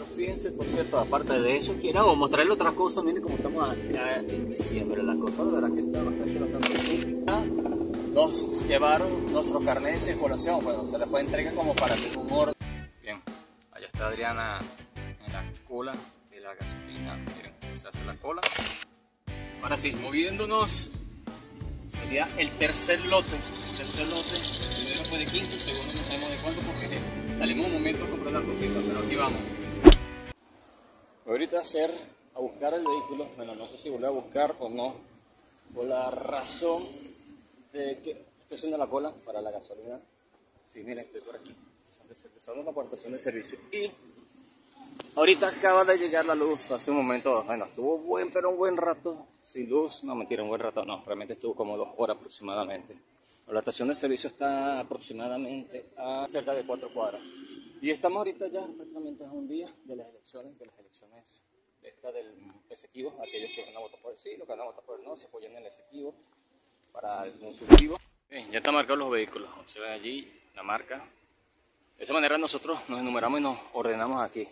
Pero fíjense, por cierto, aparte de eso, quiero mostrarle otra cosa. Miren cómo estamos acá en diciembre. La cosa, la verdad, que está bastante, bastante Nos llevaron nuestro carnet de circulación. Bueno, se le fue entrega como para que un orden. Bien, allá está Adriana en la cola de la gasolina. Miren, se hace la cola. Ahora sí, moviéndonos. Sería el tercer lote. El tercer lote. Primero fue de 15, segundo no sabemos de cuánto porque salimos un momento a comprar las cositas, pero aquí vamos. Ahorita hacer, a buscar el vehículo. Bueno, no sé si volver a buscar o no. Por la razón de que estoy haciendo la cola para la gasolina. Sí, miren, estoy por aquí. Son una aportación de servicio. Y ahorita acaba de llegar la luz hace un momento. Bueno, estuvo buen, pero un buen rato sin luz. No, mentira, un buen rato no. Realmente estuvo como dos horas aproximadamente. La estación de servicio está aproximadamente a cerca de cuatro cuadras. Y estamos ahorita ya prácticamente a un día de las elecciones, de las elecciones esta del Esequibo, aquellos que van a votar por el sí, los que van a votar por el no, se apoyan en el Esequibo para el consultivo. Bien, ya están marcados los vehículos, se ve allí la marca. De esa manera nosotros nos enumeramos y nos ordenamos aquí.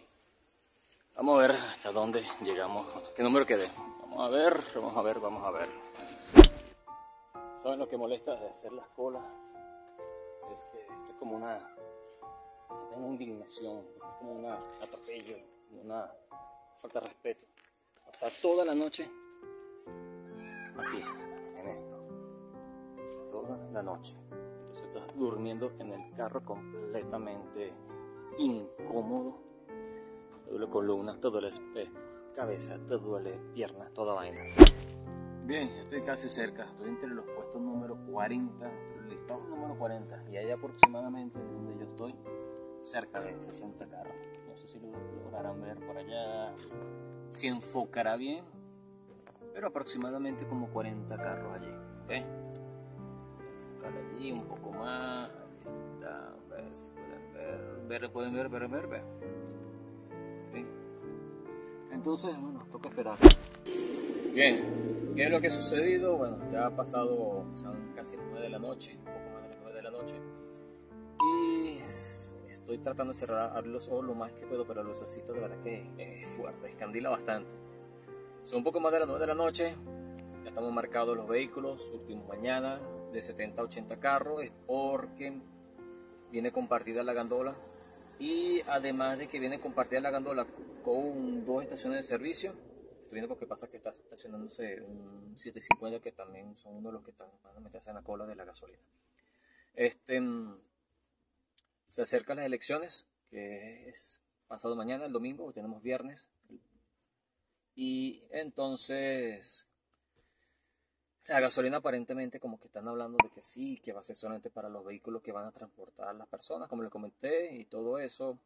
Vamos a ver hasta dónde llegamos, qué número quede. Vamos a ver, vamos a ver, vamos a ver. ¿Saben lo que molesta de hacer las colas? Es que esto es como una tengo indignación, es un atropello, una falta de respeto. Pasar toda la noche aquí, en esto. Toda la noche. Entonces estás durmiendo en el carro completamente incómodo. Te duele columna, te duele cabeza, te duele piernas, toda vaina. Bien, estoy casi cerca, estoy entre los puestos número 40, el listado número 40 y ahí aproximadamente donde yo estoy cerca de 60 carros. No sé si lo lograrán ver por allá, si enfocará bien, pero aproximadamente como 40 carros allí. ¿ok? Enfocar allí un poco más. Ahí está, a ver si pueden ver, ver pueden ver, ver, ver, ver. ¿Okay? Entonces, bueno, toca esperar. Bien, ¿qué es lo que ha sucedido? Bueno, ya ha pasado, son casi las 9 de la noche, un poco más de las 9 de la noche. Estoy tratando de cerrar los ojos lo más que puedo, pero los lucecito de verdad que es fuerte, escandila bastante. Son un poco más de las 9 de la noche, ya estamos marcados los vehículos, últimos mañana, de 70 a 80 carros, es porque viene compartida la gandola y además de que viene compartida la gandola con dos estaciones de servicio, estoy viendo porque pasa que está estacionándose un 750 que también son uno de los que están van a meterse en la cola de la gasolina. Este se acercan las elecciones, que es pasado mañana, el domingo, tenemos viernes. Y entonces la gasolina aparentemente como que están hablando de que sí, que va a ser solamente para los vehículos que van a transportar a las personas, como les comenté, y todo eso,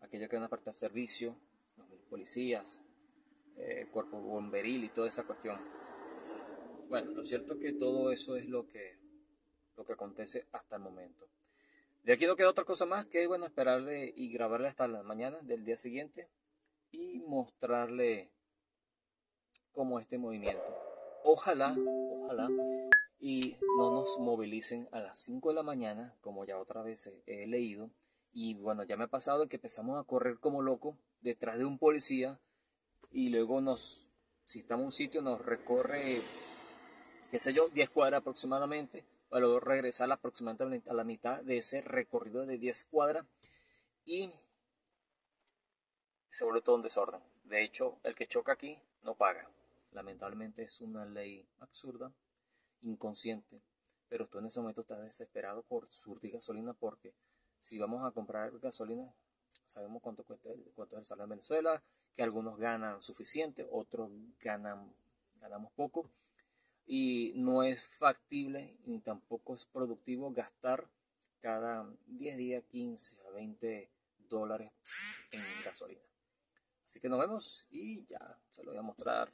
aquellos que van a prestar servicio, los policías, eh, cuerpo bomberil y toda esa cuestión. Bueno, lo cierto es que todo eso es lo que, lo que acontece hasta el momento. De aquí no queda otra cosa más que bueno esperarle y grabarle hasta la mañana del día siguiente y mostrarle cómo este movimiento. Ojalá, ojalá y no nos movilicen a las 5 de la mañana, como ya otra vez he leído. Y bueno, ya me ha pasado que empezamos a correr como loco detrás de un policía y luego nos, si estamos en un sitio, nos recorre, qué sé yo, 10 cuadras aproximadamente luego regresar aproximadamente a la mitad de ese recorrido de 10 cuadras y se vuelve todo un desorden. De hecho, el que choca aquí no paga. Lamentablemente es una ley absurda, inconsciente, pero tú en ese momento estás desesperado por surtir gasolina porque si vamos a comprar gasolina, sabemos cuánto cuesta cuánto es el salario en Venezuela, que algunos ganan suficiente, otros ganan ganamos poco y no es factible ni tampoco es productivo gastar cada 10 días 15 a 20 dólares en gasolina. Así que nos vemos y ya se lo voy a mostrar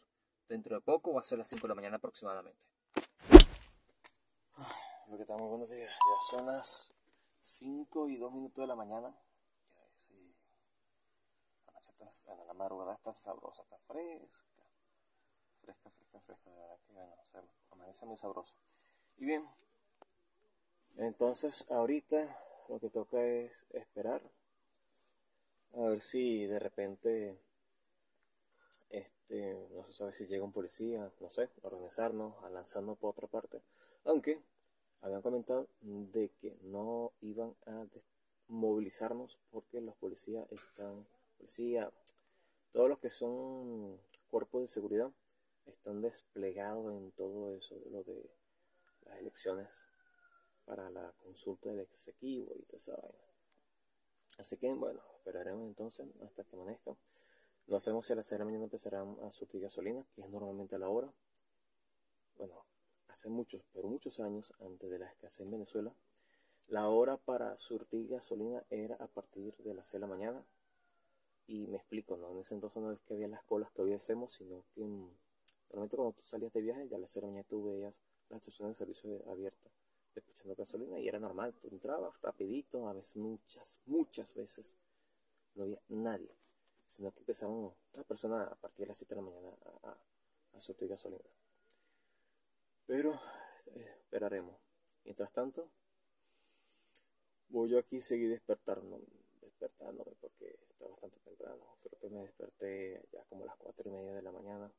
dentro de poco, va a ser las 5 de la mañana aproximadamente. Lo que estamos buenos días, ya son las 5 y 2 minutos de la mañana. La, la madrugada está sabrosa, está fresca fresca, fresca, fresca, de verdad que bueno, se amanece muy sabroso. Y bien, entonces ahorita lo que toca es esperar A ver si de repente, este, no se sabe si llega un policía, no sé, a organizarnos, a lanzarnos por otra parte. Aunque habían comentado de que no iban a movilizarnos porque los policías están, policía, todos los que son cuerpos de seguridad están desplegados en todo eso de lo de las elecciones para la consulta del exequivo y toda esa vaina. Así que bueno, esperaremos entonces hasta que amanezca. No sabemos si a las 6 de la mañana empezarán a surtir gasolina, que es normalmente la hora. Bueno, hace muchos, pero muchos años antes de la escasez en Venezuela, la hora para surtir gasolina era a partir de las 6 de la mañana. Y me explico, ¿no? En ese entonces no es que había las colas que hoy hacemos, sino que normalmente cuando tú salías de viaje, ya a las 6 de la mañana tú veías la estación de servicio abierta despachando gasolina y era normal, tú entrabas rapidito, a veces muchas, muchas veces no había nadie, sino que empezaban una persona a partir de las 7 de la mañana a, a, a gasolina. Pero eh, esperaremos. Mientras tanto, voy yo aquí a seguir despertándome, despertándome porque está bastante temprano. Creo que me desperté ya como a las 4 y media de la mañana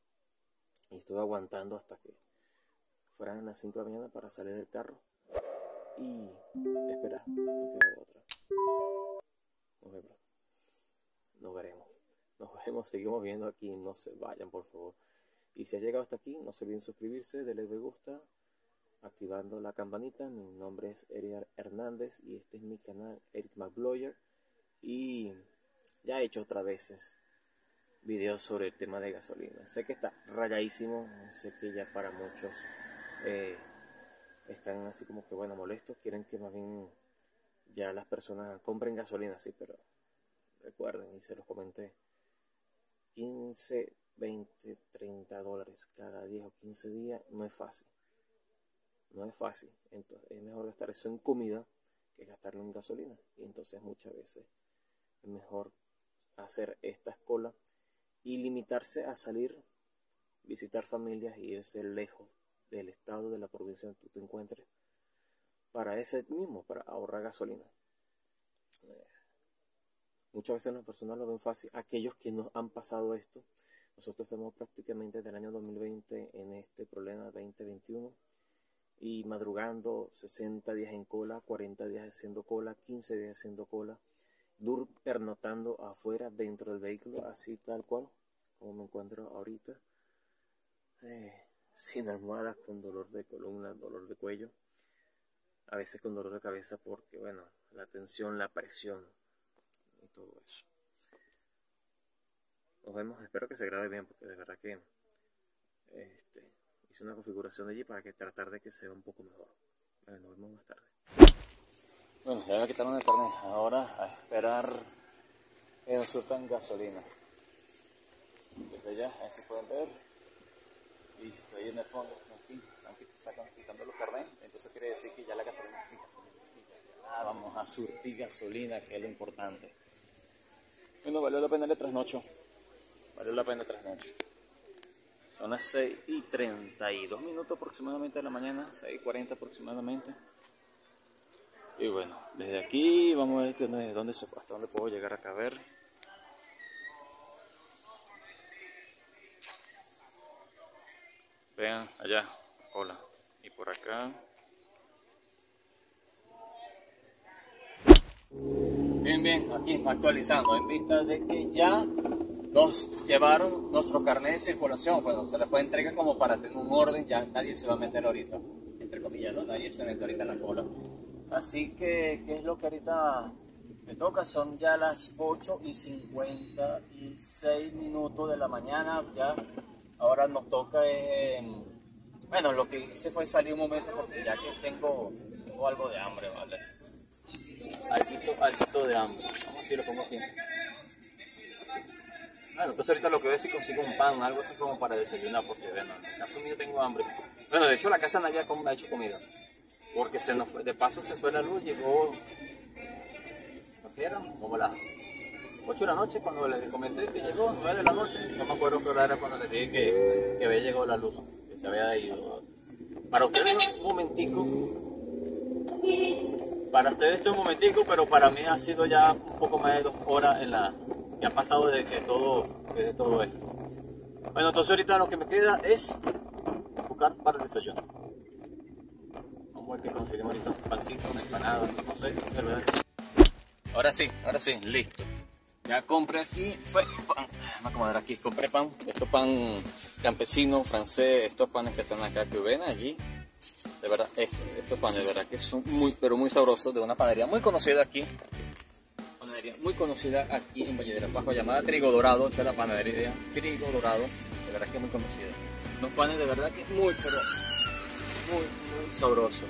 y estuve aguantando hasta que fueran las 5 de la mañana para salir del carro y esperar, no otra. Nos vemos. Nos veremos. Nos vemos, seguimos viendo aquí, no se vayan por favor. Y si has llegado hasta aquí, no se olviden suscribirse, denle me gusta, activando la campanita. Mi nombre es Eric Hernández y este es mi canal Eric McBloyer. Y ya he hecho otras veces videos sobre el tema de gasolina. Sé que está rayadísimo, sé que ya para muchos eh, están así como que, bueno, molestos, quieren que más bien ya las personas compren gasolina, sí, pero recuerden, y se los comenté, 15, 20, 30 dólares cada 10 o 15 días no es fácil. No es fácil. Entonces es mejor gastar eso en comida que gastarlo en gasolina. Y entonces muchas veces es mejor hacer estas colas y limitarse a salir, visitar familias y irse lejos del estado de la provincia donde tú te encuentres para ese mismo, para ahorrar gasolina. Eh, muchas veces las personas lo ven fácil. Aquellos que nos han pasado esto, nosotros estamos prácticamente del año 2020 en este problema 2021 y madrugando 60 días en cola, 40 días haciendo cola, 15 días haciendo cola, pernotando afuera dentro del vehículo, así tal cual, como me encuentro ahorita. Eh, sin almohadas, con dolor de columna, dolor de cuello, a veces con dolor de cabeza porque, bueno, la tensión, la presión y todo eso. Nos vemos, espero que se grabe bien porque de verdad que este, hice una configuración allí para que tratar de que sea un poco mejor. nos vemos más tarde. Bueno, ya quitaron el carnet, ahora a esperar que nos surtan gasolina. Desde allá, ahí se pueden ver y estoy en el fondo, aquí, aquí sacan, quitando los carnet, entonces quiere decir que ya la gasolina está ah, vamos a surtir gasolina, que es lo importante. Bueno, valió la pena el trasnocho, valió la pena el trasnocho. Son las 6 y 32 minutos aproximadamente de la mañana, 6 y 40 aproximadamente. Y bueno, desde aquí vamos a ver dónde, hasta dónde puedo llegar a caber. Vean allá, hola. Y por acá. Bien, bien, aquí actualizando en vista de que ya nos llevaron nuestro carnet de circulación. Bueno, se le fue entrega como para tener un orden, ya nadie se va a meter ahorita, entre comillas, ¿no? Nadie se mete ahorita en la cola. Así que, ¿qué es lo que ahorita me toca? Son ya las 8 y 56 minutos de la mañana, ya Ahora nos toca, bueno, lo que hice fue salir un momento porque ya que tengo, algo de hambre, ¿vale? Algo, de hambre. Vamos si lo pongo aquí. Bueno, entonces ahorita lo que voy a decir consigo un pan, algo así como para desayunar, porque bueno, en caso mío tengo hambre. Bueno, de hecho la casa nadie ha hecho comida, porque se nos de paso se fue la luz, llegó, ¿no quiero? Como la 8 de la noche cuando le comenté que llegó, 9 de la noche, no me acuerdo qué hora era cuando le dije que, que había llegado la luz, que se había ido. Para ustedes un momentico, para ustedes este es un momentico, pero para mí ha sido ya un poco más de dos horas en la que ha pasado desde todo, desde todo esto. Bueno, entonces ahorita lo que me queda es buscar para el desayuno. Vamos a ver que conseguimos ahorita un pancito, una empanada, no sé. Ahora sí, ahora sí, listo. Ya compré aquí, fue pan, vamos a acomodar aquí, compré pan, esto pan campesino, francés, estos panes que están acá que ven allí, de verdad, estos panes de verdad que son muy, pero muy sabrosos, de una panadería muy conocida aquí, panadería muy conocida aquí en Valle de la Pascua, llamada Trigo Dorado, esa es la panadería Trigo Dorado, de verdad que es muy conocida. Unos panes de verdad que muy, pero muy, muy sabrosos.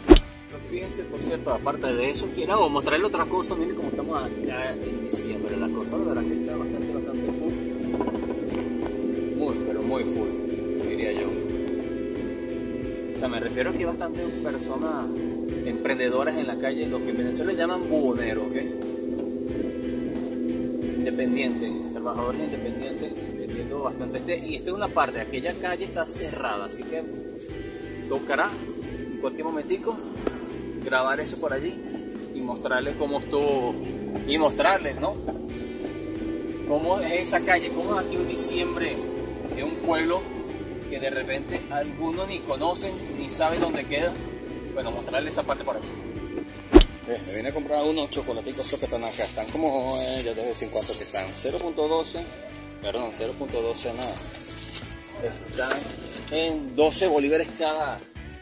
Fíjense, por cierto, aparte de eso, quiero mostrarle otra cosa. Miren cómo estamos acá en diciembre. La cosa, la verdad que está bastante, bastante full. Muy, pero muy full, diría yo. O sea, me refiero a que hay bastantes personas emprendedoras en la calle, lo que en Venezuela llaman buhoneros, ¿ok? Independientes, trabajadores independientes, vendiendo bastante. Este, y esta es una parte, aquella calle está cerrada, así que tocará en cualquier momentico grabar eso por allí y mostrarles cómo estuvo y mostrarles, ¿no? Cómo es esa calle, cómo es aquí un diciembre de un pueblo que de repente algunos ni conocen ni saben dónde queda. Bueno, mostrarles esa parte por aquí. me vine a comprar unos chocolatitos que están acá. Están como, eh, ya te voy a decir cuánto que están. 0.12, perdón, 0.12 nada. Están en 12 bolívares cada,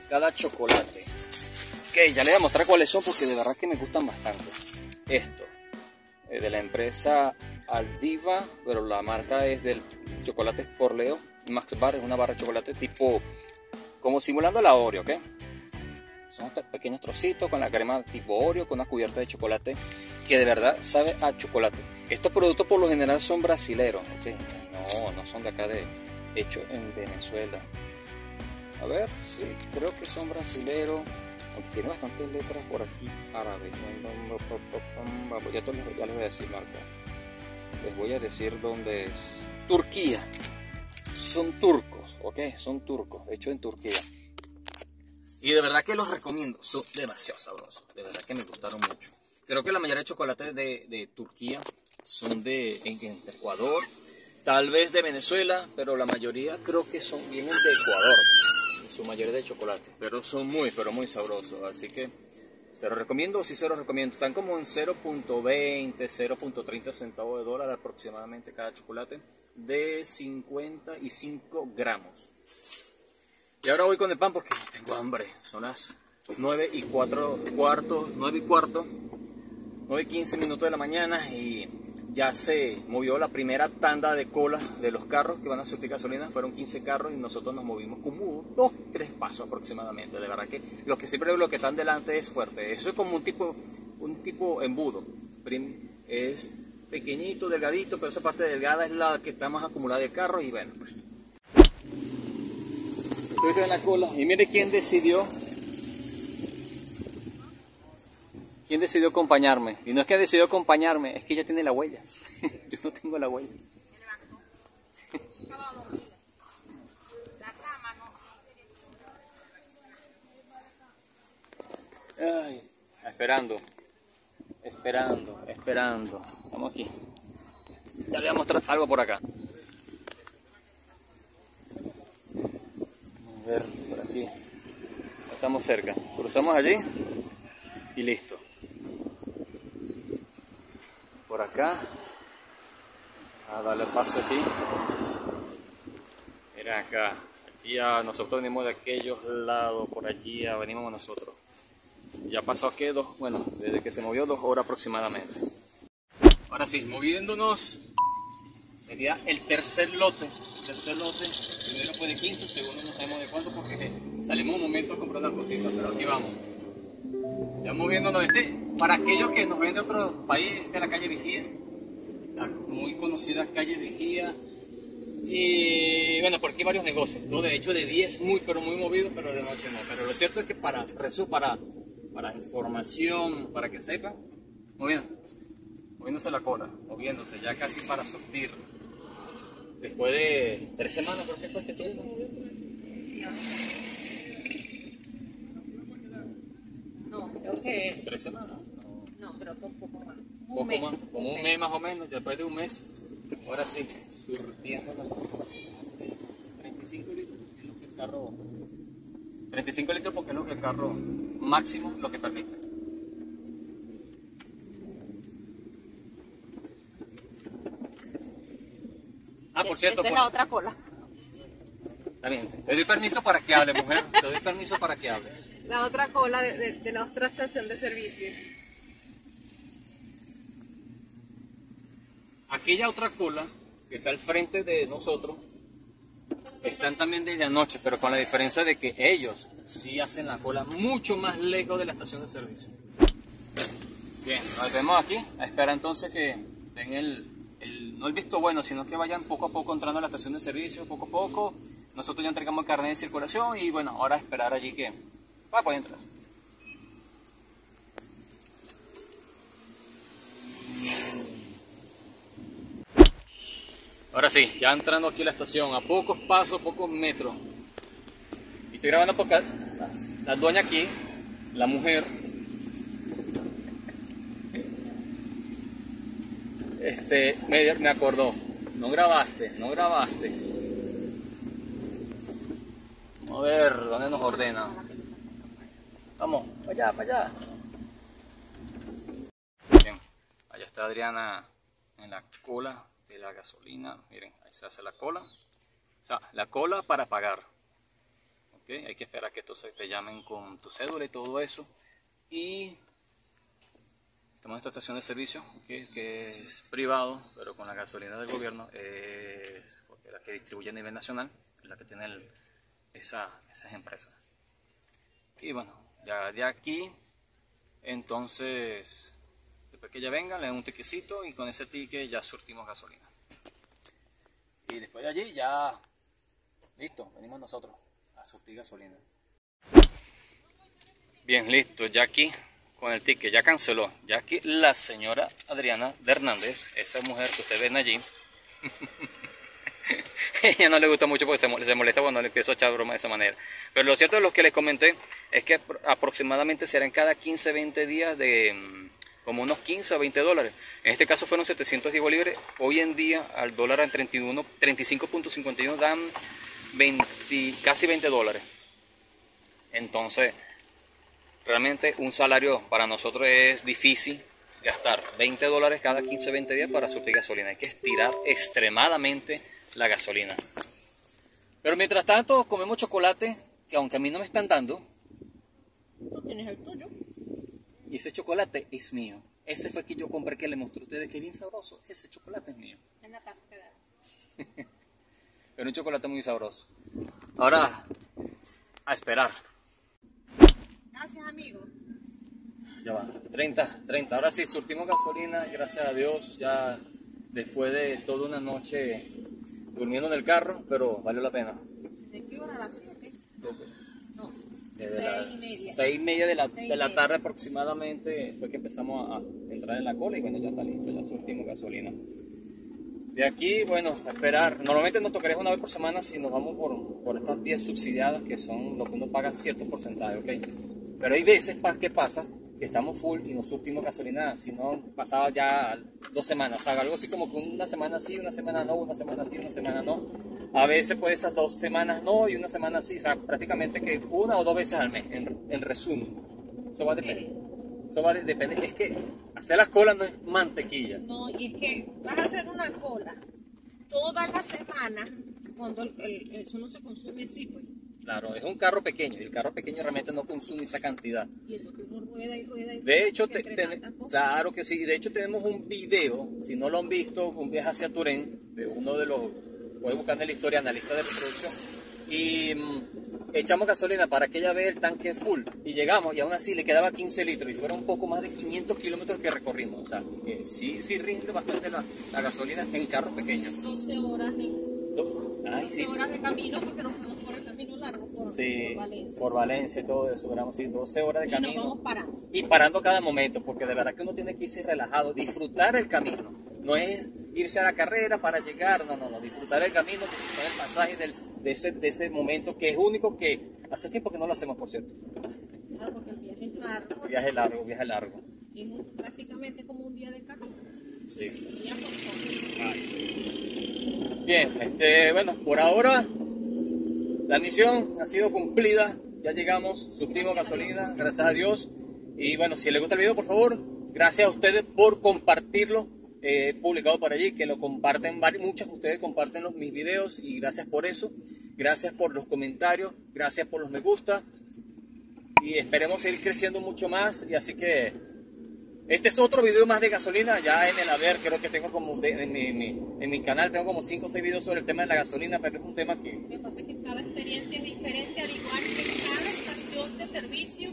cada chocolate. Ya les voy a mostrar cuáles son porque de verdad que me gustan bastante. Esto, eh, de la empresa Aldiva, pero la marca es del chocolate por Leo. Max Bar es una barra de chocolate tipo, como simulando la Oreo, ¿ok? Son pequeños trocitos con la crema tipo Oreo, con una cubierta de chocolate que de verdad sabe a chocolate. Estos productos por lo general son brasileros, ¿ok? No, no son de acá de hecho en Venezuela. A ver, sí, creo que son brasileros. Aunque tiene bastantes letras por aquí árabes. Ya, les voy a decir marca. Les voy a decir dónde es. Turquía. Son turcos, ok, son turcos, hechos en Turquía. Y de verdad que los recomiendo, son demasiado sabrosos, de verdad que me gustaron mucho. Creo que la mayoría de chocolates de, de Turquía son de Ecuador, tal vez de Venezuela, pero la mayoría creo que son vienen de Ecuador, su mayoría de chocolate, pero son muy, pero muy sabrosos, así que se los recomiendo, sí se los recomiendo. Están como en 0.20, 0.30 centavos de dólar aproximadamente cada chocolate de 55 gramos. Y ahora voy con el pan porque tengo hambre. Son las 9 y 4 cuartos, 9 y cuarto, 9 y 15 minutos de la mañana y ya se movió la primera tanda de cola de los carros que van a surtir gasolina. Fueron 15 carros y nosotros nos movimos como dos, tres pasos aproximadamente. De verdad que los que siempre lo que están delante es fuerte. Eso es como un tipo, un tipo embudo. Es pequeñito, delgadito, pero esa parte delgada es la que está más acumulada de carros y bueno. Pues. Estoy en la cola y mire quién decidió ¿Quién decidió acompañarme? Y no es que ha decidido acompañarme, es que ella tiene la huella. Yo no tengo la huella. Ay, esperando, esperando, esperando. Estamos aquí. Ya le voy a mostrar algo por acá. A ver, por aquí. Estamos cerca. Cruzamos allí y listo por a darle paso aquí. Miren acá. Aquí nosotros venimos de aquellos lados por allí venimos nosotros. Ya pasó que dos bueno desde que se movió dos horas aproximadamente. Ahora sí moviéndonos sería el tercer lote. Tercer lote primero fue de 15 segundo no sabemos de cuánto porque salimos un momento a comprar las cositas pero aquí vamos. Ya moviéndonos este para aquellos que nos ven de otro país, esta es la calle Vigía, la muy conocida calle Vigía. Y bueno, por aquí varios negocios, ¿no? de hecho de 10 muy pero muy movidos, pero de noche no. Pero lo cierto es que para para, para información, para que sepan, moviéndose, moviéndose la cola, moviéndose ya casi para surtir. Después de tres semanas, creo que fue que tiene. No, creo que... Tres semanas. Que un poco más. Un poco mes. más, como un mes más o menos, después de un mes, ahora sí, surtiendo las 35 litros es lo que el carro, 35 litros porque es lo que el carro máximo lo que permite. Ah, por cierto, Esa es la otra cola. está bien, te doy permiso para que hables, mujer, te doy permiso para que hables. La otra cola de, de- de la otra estación de servicio. Aquella otra cola que está al frente de nosotros, están también desde anoche, pero con la diferencia de que ellos sí hacen la cola mucho más lejos de la estación de servicio. Bien, nos vemos aquí. A esperar entonces que den el, no el visto bueno, sino que vayan poco a poco entrando a la estación de servicio, poco a poco. Nosotros ya entregamos carnet de circulación y bueno, ahora a esperar allí que para poder entrar. Ahora sí, ya entrando aquí a la estación, a pocos pasos, pocos metros. Y estoy grabando porque la, dueña aquí, la mujer, este, me, me acordó. No grabaste, no grabaste. A ver, ¿dónde nos ordena? Vamos, para allá, para allá. Bien, allá está Adriana en la cola la gasolina. Miren, ahí se hace la cola. O sea, la cola para pagar. ¿Ok? Hay que esperar que entonces te llamen con tu cédula y todo eso. Y estamos en esta estación de servicio ¿ok? que es privado, pero con la gasolina del gobierno. Es la que distribuye a nivel nacional, la que tiene el- esa, esas empresas. Y bueno, ya de aquí, entonces Después que ya vengan, le dan un tiquecito y con ese ticket ya surtimos gasolina. Y después de allí ya, listo, venimos nosotros a surtir gasolina. Bien, listo, ya aquí con el ticket, ya canceló. Ya aquí la señora Adriana de Hernández, esa mujer que ustedes ven allí, ella no le gusta mucho porque se mol- se molesta cuando le empiezo a echar broma de esa manera. Pero lo cierto de lo que les comenté es que apro- aproximadamente serán cada 15, 20 días de mm, como unos 15 o 20 dólares. En este caso fueron 710 bolívares. Hoy en día al dólar en 31, 35.51 dan 20, casi 20 dólares. Entonces, realmente un salario para nosotros es difícil gastar 20 dólares cada 15 20 días para surtir gasolina. Hay que estirar extremadamente la gasolina. Pero mientras tanto, comemos chocolate, que aunque a mí no me están dando, Tú tienes el tuyo. Y ese chocolate es mío. Ese fue que yo compré que le mostré a ustedes que es bien sabroso. Ese chocolate es mío. En la casa queda. Pero un chocolate muy sabroso. Ahora, a esperar. Gracias, amigo. Ya va, 30, 30. Ahora sí, surtimos gasolina, gracias a Dios, ya después de toda una noche durmiendo en el carro, pero valió la pena. ¿De qué hora a las 7? No. Desde Seis las y media. seis y media de la, de la tarde aproximadamente fue que empezamos a entrar en la cola y bueno, ya está listo, ya surtimos gasolina. De aquí, bueno, a esperar. Normalmente nos tocaría una vez por semana si nos vamos por, por estas vías subsidiadas que son lo que uno paga cierto porcentaje, ¿ok? Pero hay veces que pasa estamos full y nos surtimos gasolina, si no pasaba ya dos semanas, o sea, algo así como que una semana sí, una semana no, una semana sí, una semana no. A veces puede esas dos semanas no y una semana sí, o sea, prácticamente que una o dos veces al mes, en, en resumen. Eso va a depender. Eso va a depender. Es que hacer las colas no es mantequilla. No, y es que vas a hacer una cola toda la semana cuando el, el- eso no se consume así, pues. Claro, es un carro pequeño y el carro pequeño realmente no consume esa cantidad. Y eso que uno rueda y rueda y De hecho, te- claro que sí. De hecho, tenemos un video, si no lo han visto, un viaje hacia Turén, de uno de los, pueden buscar en la historia, analista de reproducción. Y mm, echamos gasolina para que ella vea el tanque full. Y llegamos, y aún así le quedaba 15 litros, y fueron un poco más de 500 kilómetros que recorrimos. O sea, que sí, sí rinde bastante la, la gasolina en carros pequeños. 12 horas, en, Ay, 12 sí. horas de camino porque nos fuimos por el camino largo por, Sí, por Valencia. por Valencia y todo eso, duramos sí, 12 horas de y nos camino. vamos parando. y parando cada momento, porque de verdad que uno tiene que irse relajado, disfrutar el camino. No es irse a la carrera para llegar, no, no, no, disfrutar el camino, disfrutar el pasaje del- de, ese, de ese momento que es único que hace tiempo que no lo hacemos, por cierto. Claro, porque el viaje es largo. Viaje largo, viaje largo. y un- prácticamente Sí. Día por día. Ay, sí. Bien, este, bueno, por ahora la misión ha sido cumplida. Ya llegamos, surtimos gasolina, gracias a Dios. Y bueno, si les gusta el video, por favor, gracias a ustedes por compartirlo. He publicado por allí, que lo comparten, muchos de ustedes comparten mis videos y gracias por eso. Gracias por los comentarios, gracias por los me gusta. Y esperemos seguir creciendo mucho más. Y así que este es otro video más de gasolina, ya en el haber, creo que tengo como, de- en, mi, mi- en mi canal tengo como 5 o 6 videos sobre el tema de la gasolina, pero es un tema que, que pasa que cada experiencia es diferente, al igual que cada estación de servicio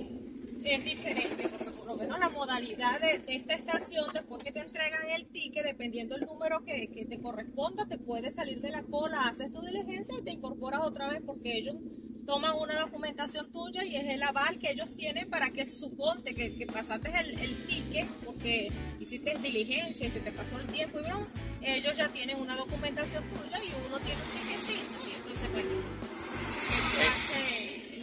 es diferente, porque por lo menos la modalidad de, esta estación, después que te entregan el ticket, dependiendo del número que, que te corresponda, te puedes salir de la cola, haces tu diligencia y te incorporas otra vez, porque ellos toman una documentación tuya y es el aval que ellos tienen para que suponte que, que pasaste el, el ticket, porque hiciste diligencia y se te pasó el tiempo y ellos ya tienen una documentación tuya y uno tiene un ticketcito y entonces bueno,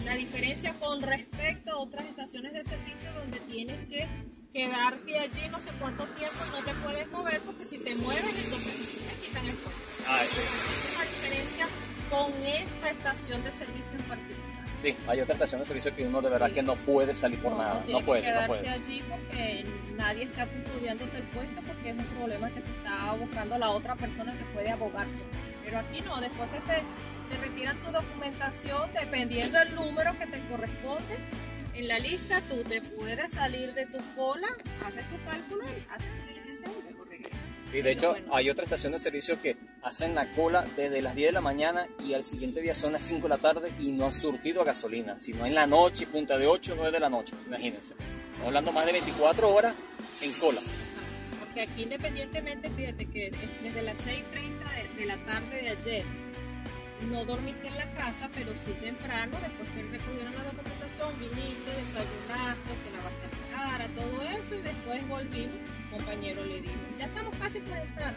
la diferencia con respecto a otras estaciones de servicio donde tienes que quedarte allí no sé cuánto tiempo y no te puedes mover porque si te mueves entonces te quitan el puesto. Ah, sí. Esa es la diferencia con esta estación de servicio en particular. sí, hay otra estación de servicio que uno de verdad Sí. que no puede salir por nada, tiene no puede, que no puede. allí porque nadie está custodiándote el puesto porque es un problema que se está buscando la otra persona que puede abogar. Pero aquí no, después que te, te retiran tu documentación, dependiendo del número que te corresponde, en la lista tú te puedes salir de tu cola, haces tu cálculo, haces tu diligencia y luego regresas. Sí, de hecho, bueno. hay otra estación de servicio que hacen la cola desde las 10 de la mañana y al siguiente día son las 5 de la tarde y no han surtido a gasolina, sino en la noche, punta de 8 o 9 de la noche, imagínense. Estamos hablando más de 24 horas en cola. Porque aquí independientemente, fíjate que es desde las 6.30 de, la tarde de ayer no dormiste en la casa, pero sí temprano, después que recogieron la documentación, viniste, desayunaste, te lavaste la cara, todo eso, y después volvimos, compañero le dijo, ya estamos casi por entrar.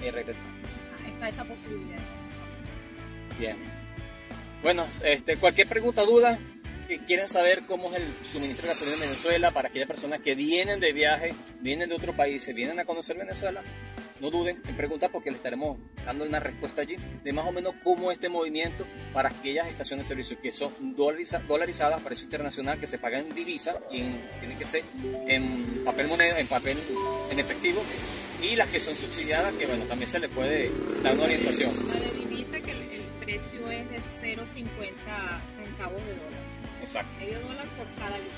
Y regresar. Ah, está esa posibilidad. Bien. Bueno, este, cualquier pregunta, duda, que quieren saber cómo es el suministro de gasolina en Venezuela para aquellas personas que vienen de viaje, vienen de otro país, se vienen a conocer Venezuela, no duden en preguntar porque les estaremos dando una respuesta allí de más o menos cómo este movimiento para aquellas estaciones de servicio que son dolariza- dolarizadas, precio internacional, que se pagan en divisa y en- tiene que ser en papel moneda, en papel en efectivo, y las que son subsidiadas, que bueno, también se les puede dar una orientación. La de divisa que el, el precio es de 0.50 centavos de dólar, Exacto. medio dólar por cada litro.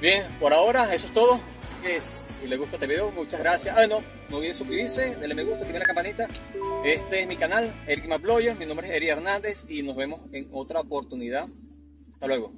Bien, por ahora eso es todo. Así que si les gusta este video, muchas gracias. Ah, no, no olviden suscribirse, denle me gusta, activen la campanita. Este es mi canal, Eric Maployer. Mi nombre es Eri Hernández y nos vemos en otra oportunidad. Hasta luego.